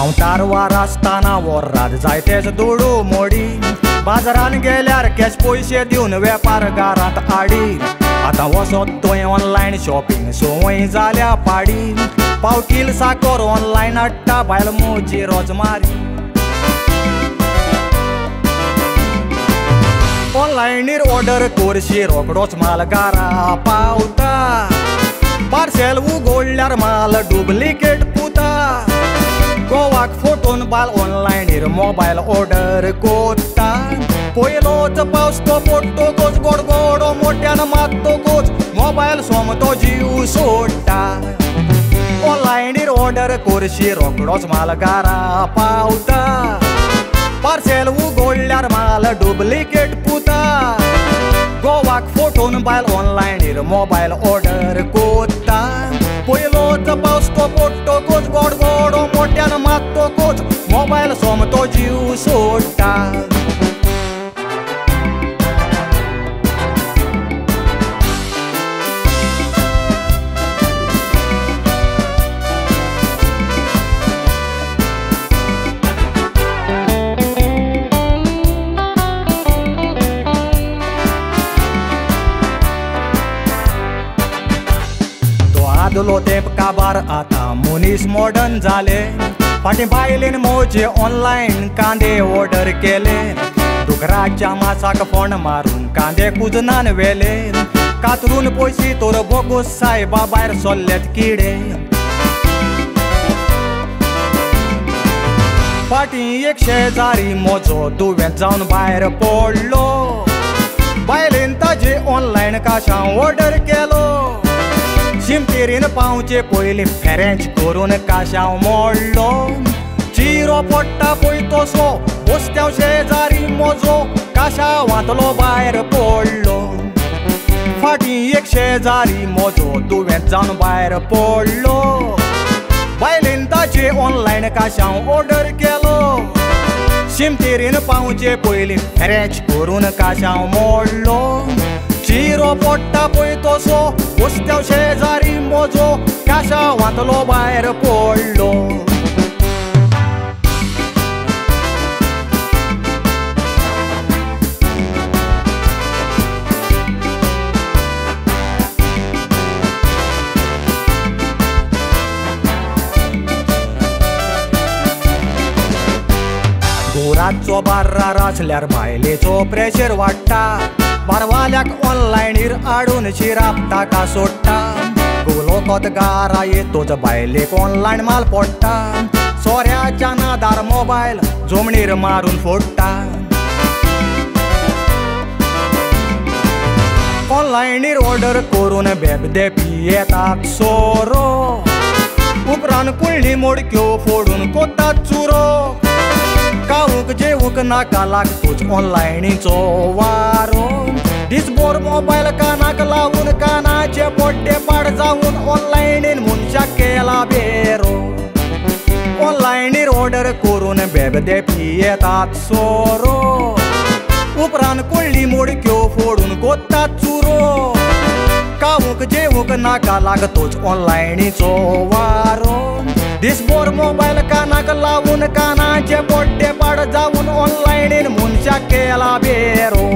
हांव कारवार आसतना वर्रात जायतेच दुडू मोडी. बाजारान गेल्यार कॅश पयशे दिवन वेपारगारांत आडी. आतां वसत थंय ऑनलायन शॉपिंग सोय जाल्या पाडी. पाव किल साकर ऑनलायन हाडटा बायल मोजी रोजमारी ऑनलायनीर ऑर्डर करशी रोकडोच माल गारा पावता. पार्सेल उगडल्यार माल डुप्लिकेट गोवाक फोटोन बाल ऑनलायनीर मोबायल ऑर्डर कोत्ता पयलोच पावस तो पडटोकच गोडगोडो मोठ्यान मात्तोकच मोबायल सोमतो जीव सोडटा ऑनलायनीर ऑर्डर करशी रोकडोच माल गारा पावता. पार्सेल उगडल्यार माल डुप्लिकेट पुता. गोवाक फोटोन बायल ऑनलायनीर मोबायल ऑर्डर कोत्ता पयलोच पावस तो पडटोकच गोडो मोठ्यान मात्तोकच मोबायल सोमतो जीव तो आदलो काबार आतां? मनीस मॉडर्न जाले फाटी बायलेन मोजे ऑनलायन कांदे ऑर्डर केले. दुकराच्या मासाक फोंड मारून कांदे कुजनान वेले. कातरून पयशी तोर बोगूस सायबा भायर सोल्ल्यात किडे. फाटी एक शेजारी म्हजो दुवेंत जावन भायर पडलो. बायलेन ताजे ऑनलायन काशां ऑर्डर केलो. शिमतेरीन पावचे पयलीं फेरेंच करून काशांव मोडलो चिरो पडटा पळय तसो बसत्याव शेजारी म्हजो काशावांतलो भायर पडलो फाटीं एक शेजारी म्हजो दुवेंत जावन भायर पडलो बायलेन ताचे ऑनलायन काशांव ऑर्डर केलो शिमतेरीन पावचे पयलीं फेरेंच करून काशांव मोडलो चिरो पडटा पळय तसो बसत्याव शेजारी म्हजो काशावांतलो भायर पडलो घोराचो बार्रार आसल्यार बायलेचो प्रेशर वाडटा बारवाल्याक ऑनलायनीर हाडून शिराप ताका सोडटा गोलोकोत गारा येतोच बायलेक ऑनलायन माल पडटा सोऱ्याच्या नादार मोबायल जमणीर मारून फोडटा ऑनलायनीर ऑर्डर करून बेबदेपी येतात सोरो. उपरान कुळणी मोडक्यो फोडून कोतात चुरो. काऊक जेवूक नाका लागतोच ऑनलायनीचो वारो. दिसभर मोबायल का कानाचे पाड जाऊन ऑनलायनीन मुनशा केला बेरो. ऑनलायनीर ऑर्डर करून बेबदेपी येतात सोरो. उपरांत कुळणी मोडक्यो फोडून कोत्ता चुरो. कावूक जेवूक नाका लागतोच ऑनलायनीचो वारो. दिसभर मोबायल कानाक लावून कानाचे पोड्डे पाड जाऊन ऑनलायनीन मनशाक केला बेरो.